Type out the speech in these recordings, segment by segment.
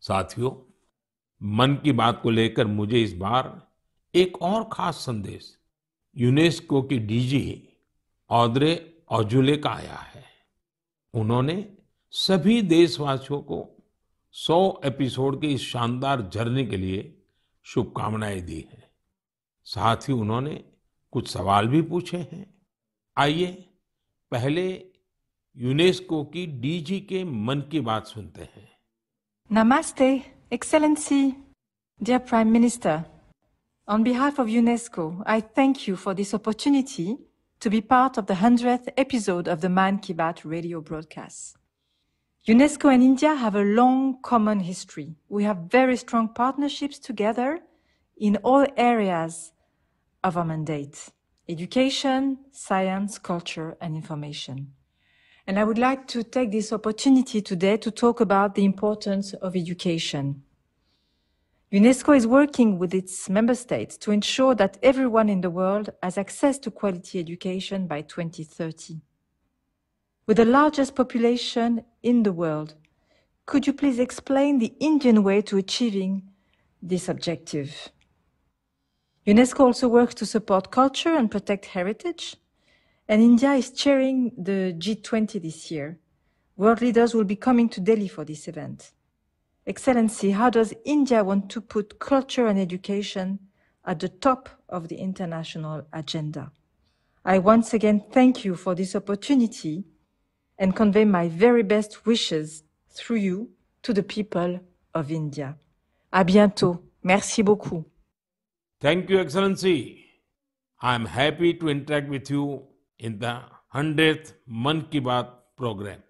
साथियों, मन की बात को लेकर मुझे इस बार एक और खास संदेश यूनेस्को की डीजी ऑद्रे ऑजुले का आया है। उन्होंने सभी देशवासियों को 100 एपिसोड के इस शानदार जर्नी के लिए शुभकामनाएँ दी हैं। साथ ही उन्होंने कुछ सवाल भी पूछे हैं। आइए पहले यूनेस्को की डीजी के मन की बात सुनते हैं। Namaste, Excellency, dear Prime Minister. On behalf of UNESCO, I thank you for this opportunity to be part of the 100th episode of the Man Ki Baat radio broadcast. UNESCO and India have a long common history. We have very strong partnerships together in all areas of our mandate education, science, culture, and information. And I would like to take this opportunity today to talk about the importance of education. UNESCO is working with its member states to ensure that everyone in the world has access to quality education by 2030. With the largest population in the world, could you please explain the Indian way to achieving this objective? UNESCO also works to support culture and protect heritage. And India is chairing the G20 this year. World leaders will be coming to Delhi for this event. Excellency, how does India want to put culture and education at the top of the international agenda? I once again thank you for this opportunity and convey my very best wishes through you to the people of India. À bientôt. Merci beaucoup. Thank you, Excellency. I am happy to interact with you in the 100th Man Ki Baat program.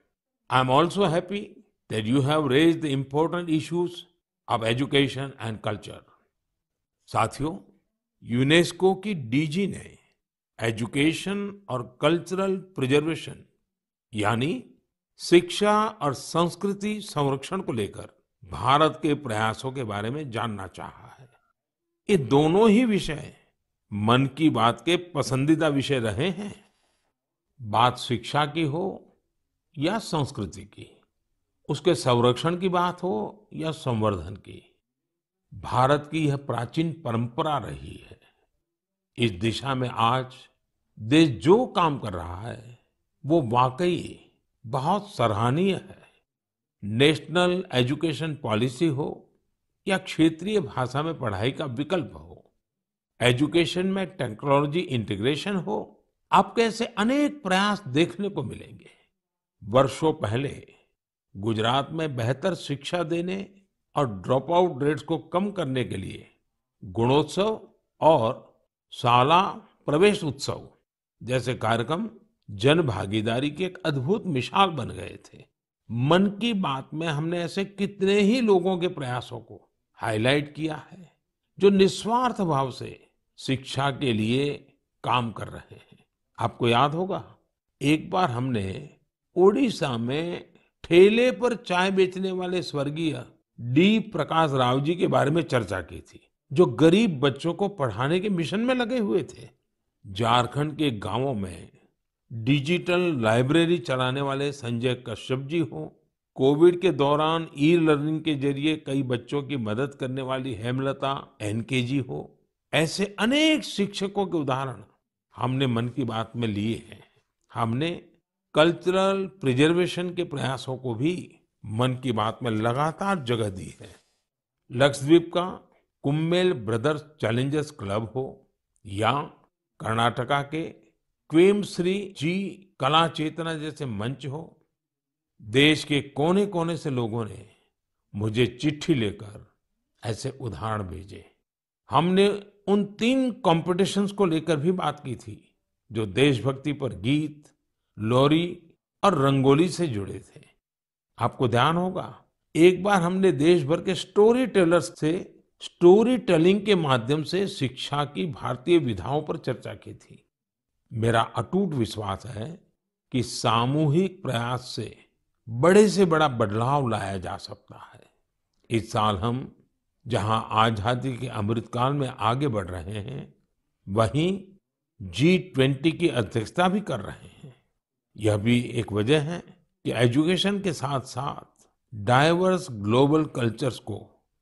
I am also happy that you have raised the important issues of education and culture. साथियों UNESCO की DG ने education और cultural preservation यानी शिक्षा और संस्कृति संरक्षण को लेकर भारत के प्रयासों के बारे में जानना चाहा है ये दोनों ही विषय मन की बात के पसंदीदा विषय रहे हैं बात शिक्षा की हो या संस्कृति की, उसके संरक्षण की बात हो या संवर्धन की, भारत की यह प्राचीन परंपरा रही है। इस दिशा में आज देश जो काम कर रहा है, वो वाकई बहुत सराहनीय है। नेशनल एजुकेशन पॉलिसी हो या क्षेत्रीय भाषा में पढ़ाई का विकल्प हो, एजुकेशन में टेक्नोलॉजी इंटीग्रेशन हो आपके ऐसे अनेक प्रयास देखने को मिलेंगे। वर्षों पहले गुजरात में बेहतर शिक्षा देने और ड्रॉप आउट रेट्स को कम करने के लिए गुणोत्सव और शाला प्रवेश उत्सव जैसे कार्यक्रम जन भागीदारी की एक अद्भुत मिसाल बन गए थे। मन की बात में हमने ऐसे कितने ही लोगों के प्रयासों को हाईलाइट किया है जो निस्वार्थ भाव से शिक्षा के लिए काम कर रहे हैं। आपको याद होगा, एक बार हमने ओडिशा में ठेले पर चाय बेचने वाले स्वर्गीय डी प्रकाश राव जी के बारे में चर्चा की थी, जो गरीब बच्चों को पढ़ाने के मिशन में लगे हुए थे। झारखंड के गाँवों में डिजिटल लाइब्रेरी चलाने वाले संजय कश्यप जी हो, कोविड के दौरान ई लर्निंग के ज़रिए कई बच्चों की मदद करने वाली हेमलता एनके जी हो, ऐसे अनेक शिक्षकों के उदाहरण हमने मन की बात में लिए हैं। हमने कल्चरल प्रिजर्वेशन के प्रयासों को भी मन की बात में लगातार जगह दी है। लक्षद्वीप का कुम्मेल ब्रदर्स चैलेंजर्स क्लब हो या कर्नाटका के क्वेमश्री जी कला चेतना जैसे मंच हो, देश के कोने कोने से लोगों ने मुझे चिट्ठी लेकर ऐसे उदाहरण भेजे। हमने उन तीन कॉम्पिटिशन्स को लेकर भी बात की थी, जो देशभक्ति पर गीत, लोरी और रंगोली से जुड़े थे। आपको ध्यान होगा, एक बार हमने देश भर के स्टोरी टेलर्स से स्टोरी टेलिंग के माध्यम से शिक्षा की भारतीय विधाओं पर चर्चा की थी। मेरा अटूट विश्वास है कि सामूहिक प्रयास से बड़े से बड़ा बदलाव लाया जा सकता है। इस साल हम जहाँ आज़ादी के अमृतकाल में आगे बढ़ रहे हैं, वहीं जी ट्वेंटी की अध्यक्षता भी कर रहे हैं। यह भी एक वजह है कि एजुकेशन के साथ साथ डाइवर्स ग्लोबल कल्चर्स को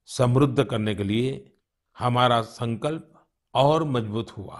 समृद्ध करने के लिए हमारा संकल्प और मज़बूत हुआ।